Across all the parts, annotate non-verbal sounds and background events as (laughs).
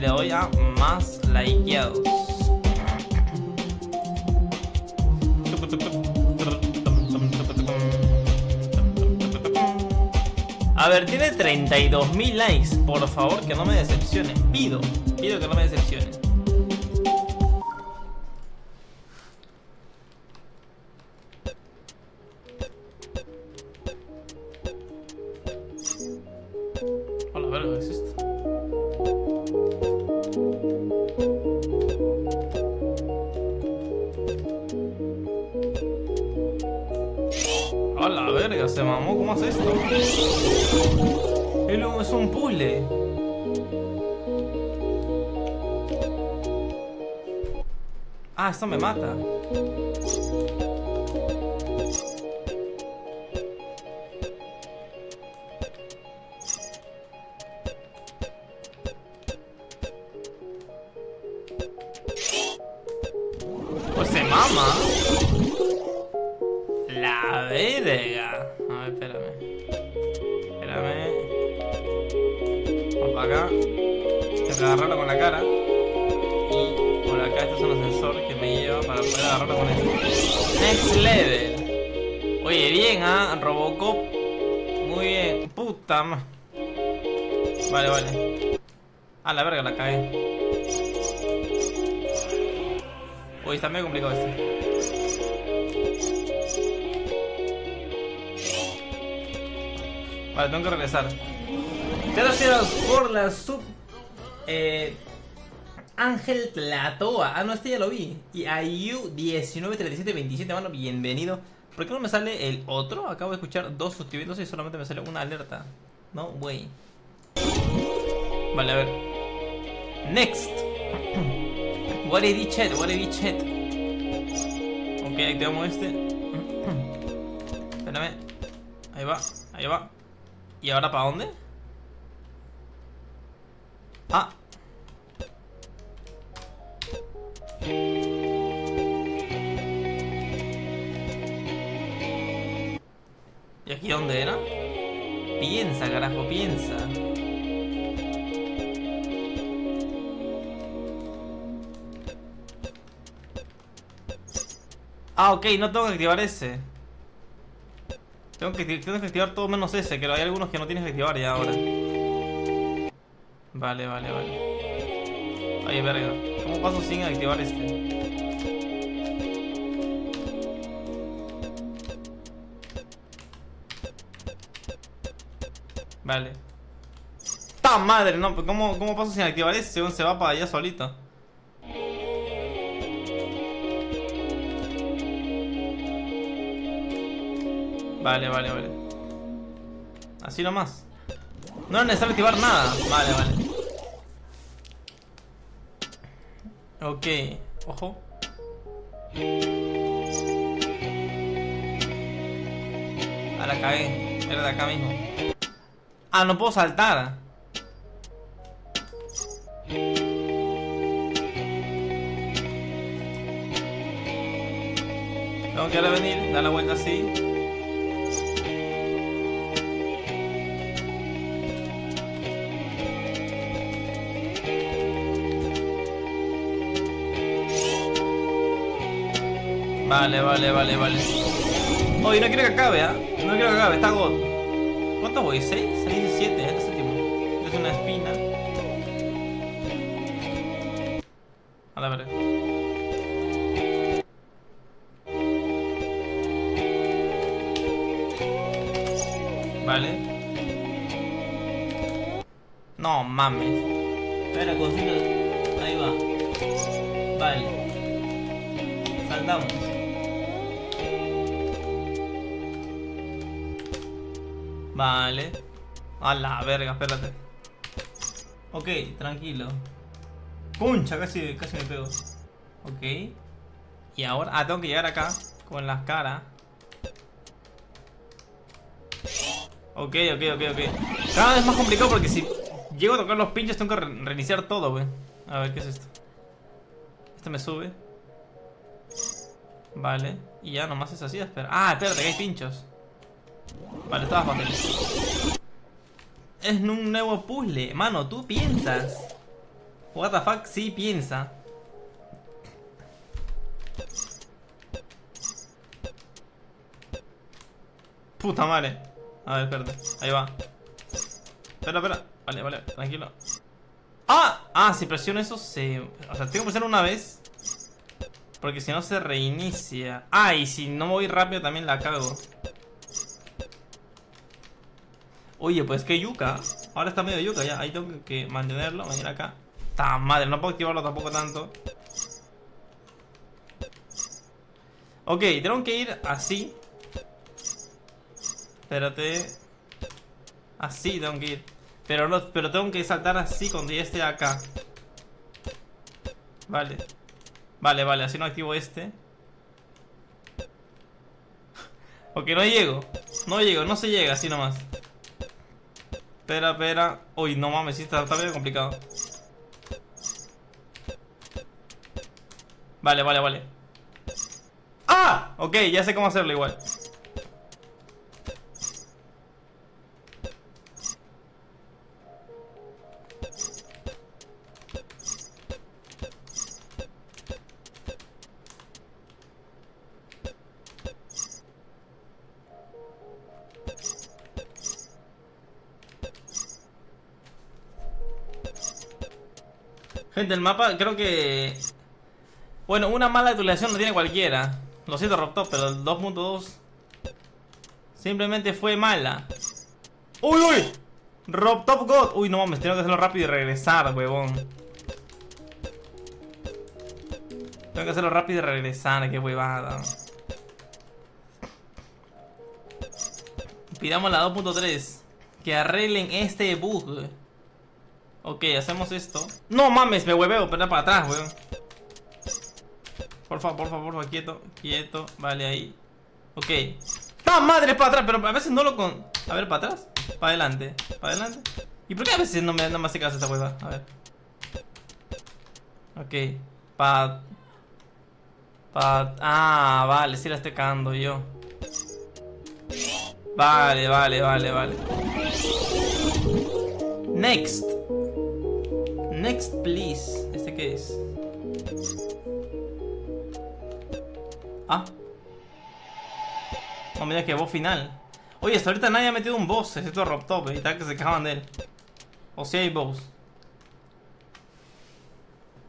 le doy a más likeados. A ver, tiene 32.000 likes. Por favor, que no me decepcione. Pido, pido que no me decepcione. Un puzzle. Ah, esto me mata. Puta ma. Vale, vale. A la verga, la cagué. Uy, está medio complicado este. Vale, tengo que regresar. Gracias por la sub. Eh, Ángel Tlatoa. Ah, no, este ya lo vi. Y Ayu 193727, mano, bienvenido. ¿Por qué no me sale el otro? Acabo de escuchar dos suscribiéndose y solamente me sale una alerta. No, güey. Vale, a ver. Next. (clears throat) What did he chat? What did he chat? Ok, activamos este. (clears throat) Espérame. Ahí va, ahí va. ¿Y ahora para dónde? Ah. ¿Y aquí dónde era? Piensa, carajo, piensa. Ah, ok, no tengo que activar ese. Tengo que, activar todo menos ese, que hay algunos que no tienes que activar ya ahora. Vale, vale, vale. Ay, verga. ¿Cómo paso sin activar este? Vale. ¡Ta madre! No, pues ¿cómo, ¿cómo paso sin activar este? Según se va para allá solito. Vale, vale, vale. Así nomás. No es necesario activar nada. Vale, vale. Ok. Ojo. A la cagué. Era de acá mismo. Ah, no puedo saltar. Tengo que ahora venir, dar la vuelta así. Vale, vale, vale, vale. Oye, no quiero que acabe, ¿ah? No quiero que acabe, está God. ¿Cuánto voy? ¿6? Mames. Espera, cosita. Ahí va. Vale. Saltamos. Vale. A la verga, espérate. Ok, tranquilo. Puncha, casi, casi me pego. Ok. Y ahora. Ah, tengo que llegar acá. Con las caras. Ok, ok, ok, ok. Cada vez más complicado porque si llego a tocar los pinchos tengo que re- reiniciar todo, güey. A ver, ¿qué es esto? Este me sube. Vale. Y ya nomás es así, espera. Ah, espérate, que hay pinchos. Vale, estaba fácil. Es un nuevo puzzle. Mano, tú piensas. What the fuck, sí piensa. Puta madre. A ver, espérate. Ahí va. Espera, espera. Vale, vale, tranquilo. ¡Ah! Ah, si presiono eso se... O sea, tengo que presionar una vez. Porque si no se reinicia. Ah, y si no voy rápido también la cago. Oye, pues que yuca. Ahora está medio yuca ya. Ahí tengo que mantenerlo. Venir acá. ¡Ta madre! No puedo activarlo tampoco tanto. Ok, tengo que ir así. Espérate. Así tengo que ir. Pero, no, pero tengo que saltar así cuando ya esté acá. Vale. Vale, vale, así no activo este. (laughs) ok, no llego. No llego, no se llega así nomás. Espera, espera. Uy, no mames, sí está, está medio complicado. Vale, vale, vale. ¡Ah! Ok, ya sé cómo hacerlo igual. El mapa creo que... Bueno, una mala actualización no tiene cualquiera. Lo siento, Robtop, pero el 2.2 simplemente fue mala. ¡Uy, uy! Robtop God. Uy, no mames, tengo que hacerlo rápido y regresar, huevón. Tengo que hacerlo rápido y regresar, qué huevada. Pidamos la 2.3. Que arreglen este bug. Ok, hacemos esto. No mames, me hueveo, pero para atrás, weón. Por favor, por favor, por favor, quieto, quieto. Vale, ahí. Ok. ¡Ah, madre! Para atrás, pero a veces no lo con. A ver, para atrás. Para adelante. Para adelante. ¿Y por qué a veces no me, no me hace caso esta hueva? A ver. Ok. Pa. Pa. Ah, vale, sí la estoy cagando yo. Vale, vale, vale, vale. Next. Next, please. ¿Este qué es? Ah. Oh, mira que boss final. Oye, hasta ahorita nadie ha metido un boss, excepto Robtop, y tal que se cagan de él. O si hay boss.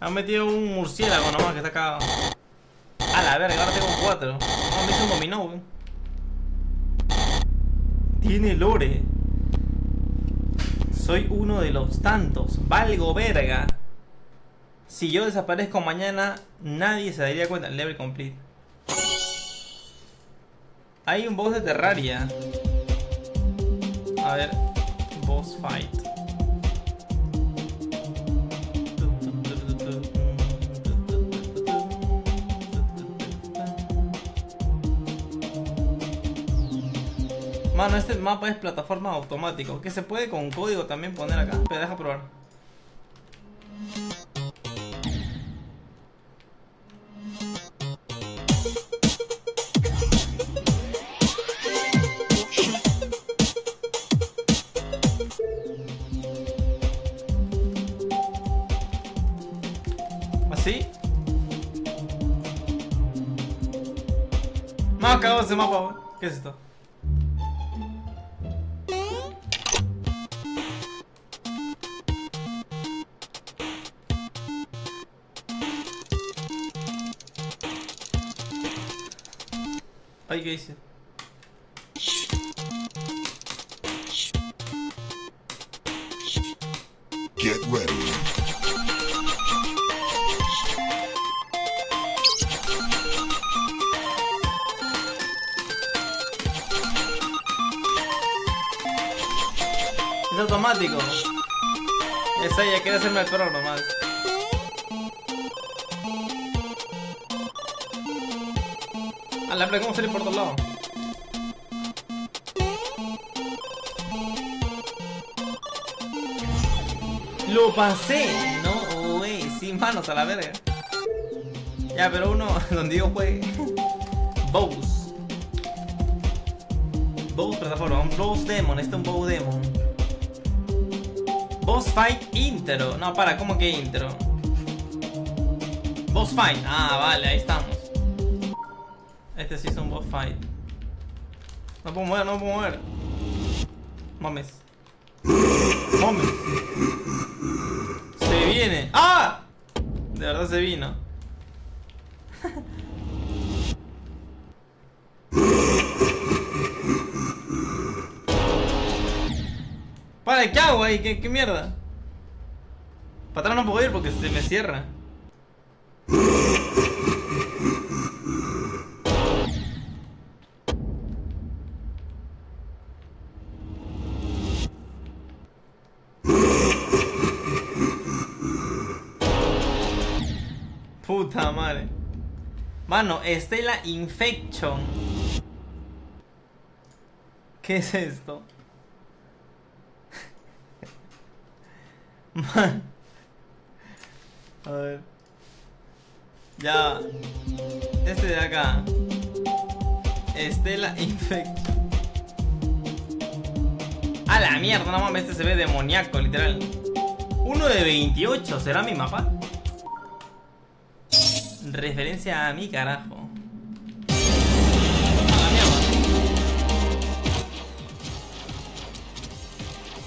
Han metido un murciélago nomás que está acá. A la verga, ahora tengo cuatro. No, me hizo un dominó, Tiene lore. Soy uno de los tantos. Valgo verga. Si yo desaparezco mañana, nadie se daría cuenta. Level complete. Hay un boss de Terraria. A ver. Boss fight. Mano, este mapa es plataforma automático. Que se puede con código también poner acá. Pero deja probar. ¿Así? Ha cagado ese mapa, ¿qué es esto? Get ready. Es automático. Es ella, quiere hacerme el perro nomás. A la ¿cómo salir por todos lados? Lo pasé. No, wey, sin manos a la verga. Ya, pero uno (laughs) donde yo juegue. Bows. Bows plataforma, un Bows Demon, este es un Bow Demon. Boss fight intro. No, para, ¿cómo que intro? Boss fight. Ah, vale, ahí estamos. Este sí es un boss fight. No puedo mover, no puedo mover. Mames. Mames. Se viene. ¡Ah! De verdad se vino. Para, ¿qué hago ahí? ¿Qué, qué mierda? Para atrás no puedo ir porque se me cierra. Puta madre. Mano, Estela Infection. ¿Qué es esto? (laughs) Man. A ver. Ya. Este de acá. Estela Infection. A la mierda, no mames, este se ve demoníaco, literal. Uno de 28, ¿será mi mapa? Referencia a mi carajo.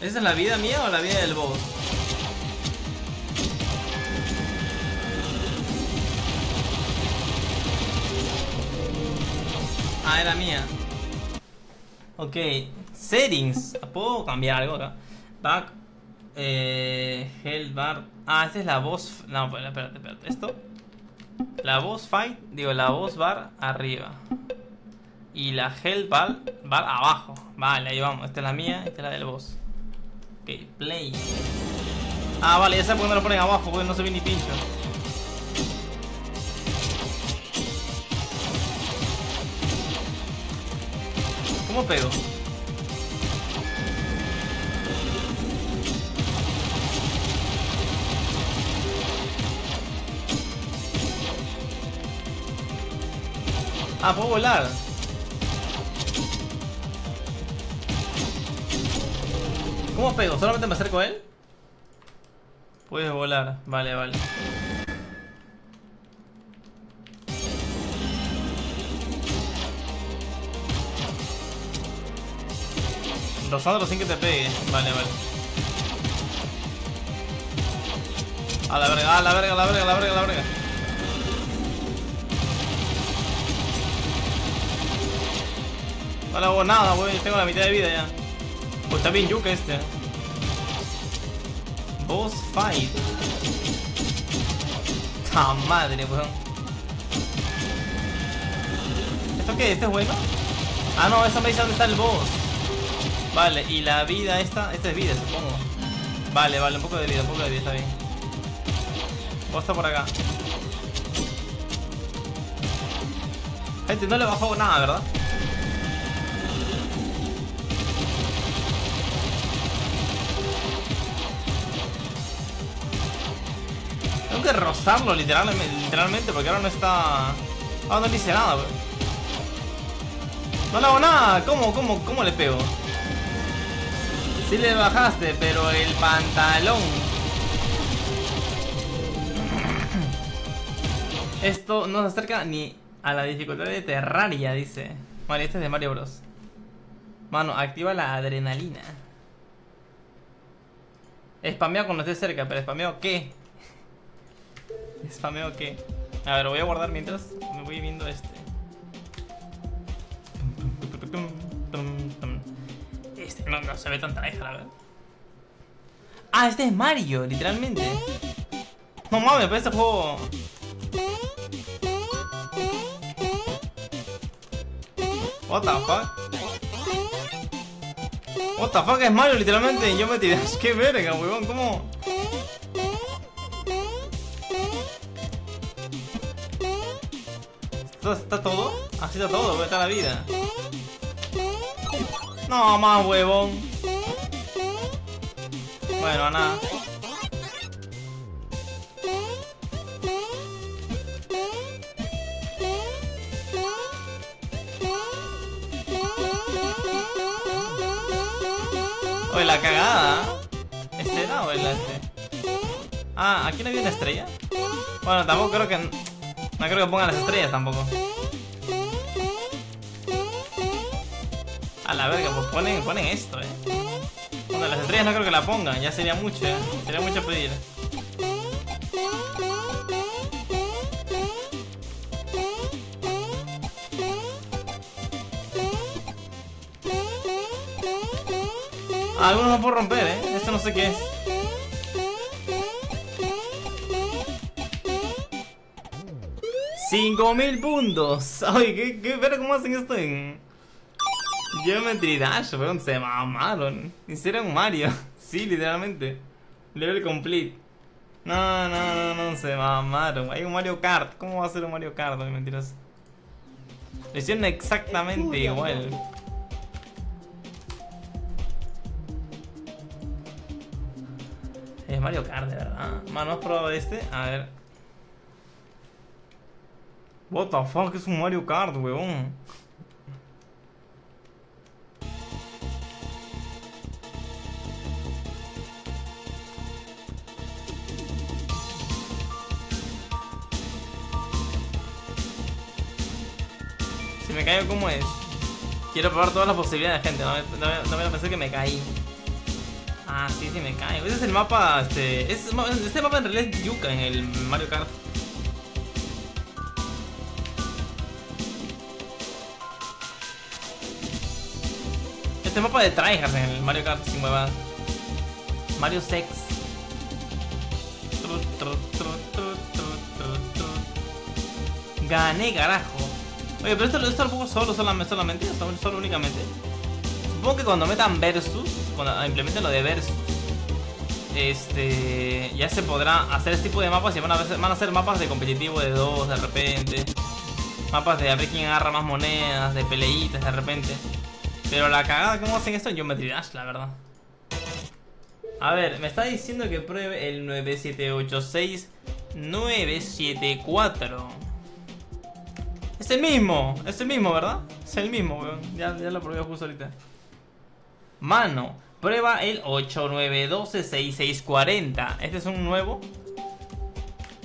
¿Esa es la vida mía o la vida del boss? Ah, era mía. Ok, settings. ¿Puedo cambiar algo acá? Back. Eh, Hell bar. Ah, esta es la voz. No, espérate, espérate. Esto. La voz fight, digo, la voz bar arriba. Y la Hell bar, bar abajo. Vale, ahí vamos. Esta es la mía, esta es la del boss. Ok, play. Ah, vale, ya sé por qué me lo ponen abajo, porque no se ve ni pincho. ¿Cómo pego? Ah, puedo volar. ¿Cómo pego? ¿Solamente me acerco a él? Puedes volar. Vale, vale. Rosándolo sin que te pegue. Vale, vale. A la verga, a la verga, a la verga, a la verga, a la verga. No le hago nada, wey. Tengo la mitad de vida ya. Pues está bien yuca este. Boss fight. ¡Ta madre, weón! ¿Esto qué? ¿Este es bueno? Ah, no, esta me dice dónde está el boss. Vale, y la vida esta, esta es vida, supongo. Vale, vale, un poco de vida, un poco de vida, está bien. Vos está por acá. Gente, no le bajó nada, ¿verdad? Tengo que rozarlo literalmente, literalmente porque ahora no está... Ah, no le hice nada, bro. No le hago nada. ¿Cómo, cómo, cómo le pego? Sí le bajaste, pero el pantalón. Esto no se acerca ni a la dificultad de Terraria, dice. Vale, este es de Mario Bros. Mano, activa la adrenalina. Spameo cuando esté cerca, pero spameo qué? (laughs) ¿Spameo qué? A ver, lo voy a guardar mientras me voy viendo este. Este no, no se ve tanta deja, la verdad. Ah, este es Mario, literalmente. No mames, pero este juego. What the fuck? What the fuck es Mario, literalmente. Yo me tiré. (laughs) Qué verga, weón, ¿cómo? ¿Esto está todo? Así está todo, está la vida. No, más huevón. Bueno, nada. Oye, la cagada. Este era o el este? Ah, ¿aquí no había una estrella? Bueno, tampoco creo que... No creo que pongan las estrellas tampoco. A la verga, pues ponen, ponen esto, eh. Bueno, las estrellas no creo que la pongan, ya sería mucho, eh. Sería mucho pedir. Ah, algunos no puedo romper, eh. Esto no sé qué es. ¡5000 puntos! (laughs) Ay, ¿qué, qué pero cómo hacen esto en Geometry Dash? Weón, se mamaron. Hicieron Mario. (laughs) Sí, literalmente. Level complete. No, no, no, no, se mamaron. Hay un Mario Kart. ¿Cómo va a ser un Mario Kart? No, mentiras. Lo hicieron exactamente igual. Es Mario Kart, de verdad. Mano, ¿has probado este? A ver. What the fuck, es un Mario Kart, weón. Si me caigo, ¿cómo es? Quiero probar todas las posibilidades, gente. No, no, no a pensar que me caí. Ah, sí, sí me caigo. Ese es el mapa, este... Es, este mapa en realidad es Yuka en el Mario Kart. Este mapa de tryhards en el Mario Kart sin huevadas. Mario Sex. Gané, carajo. Oye, pero esto, esto lo pongo solo, solamente, solamente, solo únicamente. Supongo que cuando metan Versus, cuando implementen lo de Versus, este, ya se podrá hacer este tipo de mapas y van a, van a ser mapas de competitivo de dos de repente. Mapas de a ver quién agarra más monedas, de peleitas de repente. Pero la cagada, ¿cómo hacen esto en Geometry Dash, la verdad? A ver, me está diciendo que pruebe el 9786974. Es el mismo, es el mismo, ¿verdad? Es el mismo, weón. Ya, ya lo probé justo ahorita. Mano, prueba el 89126640. Este es un nuevo.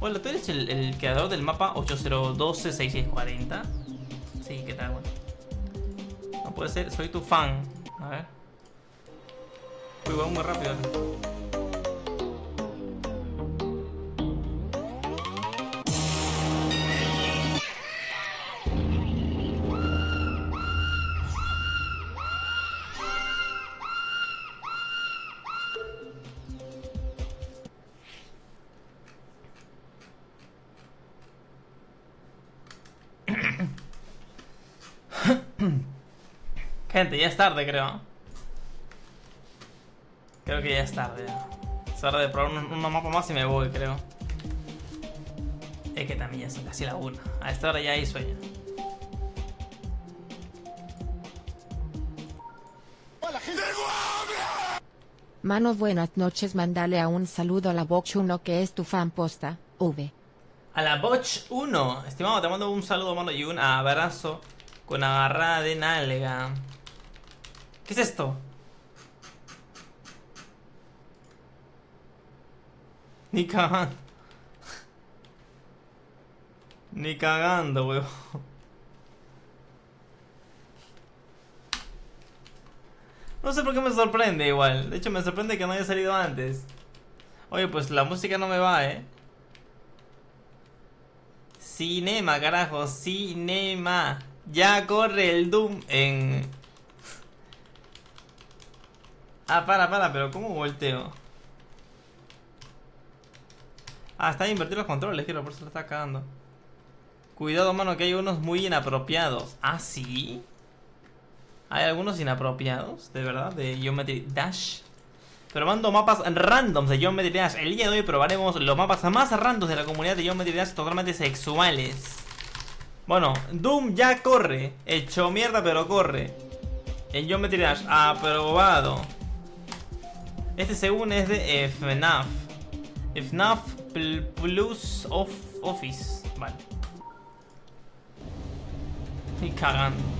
Bueno, tú eres el, el creador del mapa 80126640. Sí, ¿qué tal, bueno? No puede ser, soy tu fan. A ver. Uy, va muy rápido. Gente, ya es tarde, creo. Creo que ya es tarde. Es hora de probar un, mapa más y me voy, creo. Es que también ya son casi la una. A esta hora ya hay sueño. Mano, buenas noches. Mandale a un saludo a la Boch 1 que es tu fan posta, V. A la Boch 1. Estimado, te mando un saludo, mano, y un abrazo con agarrada de nalga. ¿Qué es esto? Ni cagando. Ni cagando, weón. No sé por qué me sorprende igual. De hecho, me sorprende que no haya salido antes. Oye, pues la música no me va, ¿eh? Cinema, carajo. Cinema. Ya corre el Doom en... Ah, para, para, pero ¿cómo volteo? Ah, está invertido los controles, quiero por eso lo está cagando. Cuidado, mano, que hay unos muy inapropiados. ¿Ah, sí? Hay algunos inapropiados, de verdad, de Geometry Dash. Pero mando mapas randoms de Geometry Dash. El día de hoy probaremos los mapas más randoms de la comunidad de Geometry Dash totalmente sexuales. Bueno, Doom ya corre. Hecho mierda, pero corre. En Geometry Dash, aprobado. Este según es de FNAF. FNAF Plus of Office. Vale. Estoy cagando.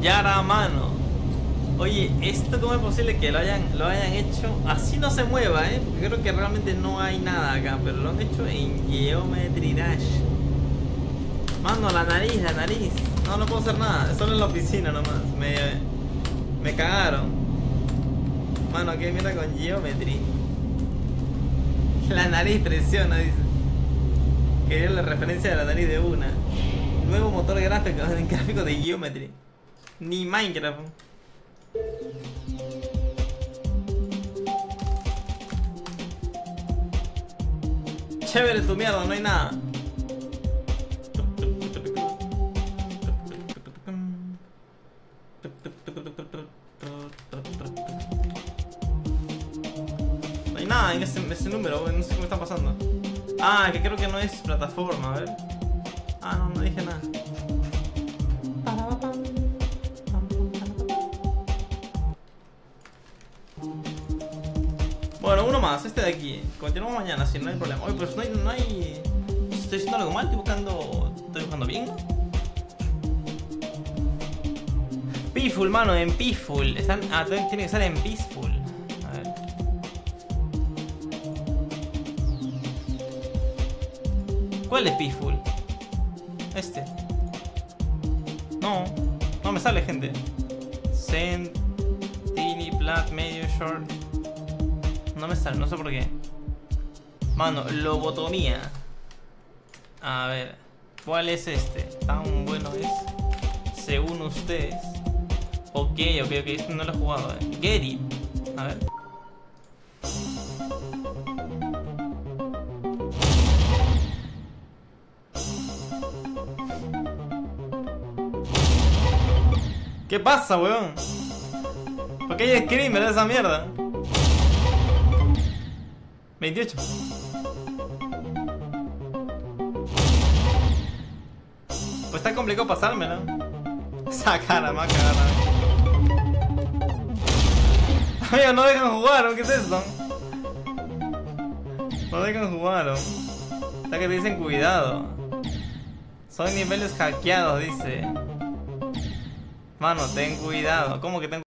Yara mano. Oye, ¿esto cómo es posible que lo hayan, lo hayan hecho? Así no se mueva, ¿eh? Porque creo que realmente no hay nada acá, pero lo han hecho en Geometry Dash. Mano, la nariz, la nariz. No, no puedo hacer nada. Es solo en la oficina nomás. Me, me cagaron. Mano, qué mierda con Geometry. La nariz presiona, dice. Quería la referencia de la nariz de una. Nuevo motor gráfico, (laughs) gráfico de Geometry. Ni Minecraft. Chévere tu mierda, no hay nada. No hay nada en ese, número, no sé qué me está pasando. Ah, que creo que no es plataforma, a ver. Ah, no, no dije nada. Bueno, uno más, este de aquí. Continuamos mañana, si no hay problema. Oye, pues no hay, no hay. Estoy haciendo algo mal, estoy buscando. Estoy buscando bien. Peaceful, mano, en Peaceful. Están... Ah, tiene que estar en Peaceful. A ver. ¿Cuál es Peaceful? Este. No, no me sale, gente. Send, teeny, plat, medio, short. No me sale, no sé por qué. Mano, lobotomía. A ver, ¿cuál es este? ¿Tan bueno es? Según ustedes. Ok, ok, ok, este no lo he jugado. Eh. Get it. A ver. ¿Qué pasa, weón? ¿Por qué hay screamer de esa mierda? 28. Complicado pasármela. Esa cara más cagada. Amigo, no dejan jugar, ¿o ¿qué es esto? No dejan jugar, ¿o? Está que te dicen cuidado. Son niveles hackeados, dice. Mano, ten cuidado. ¿Cómo que ten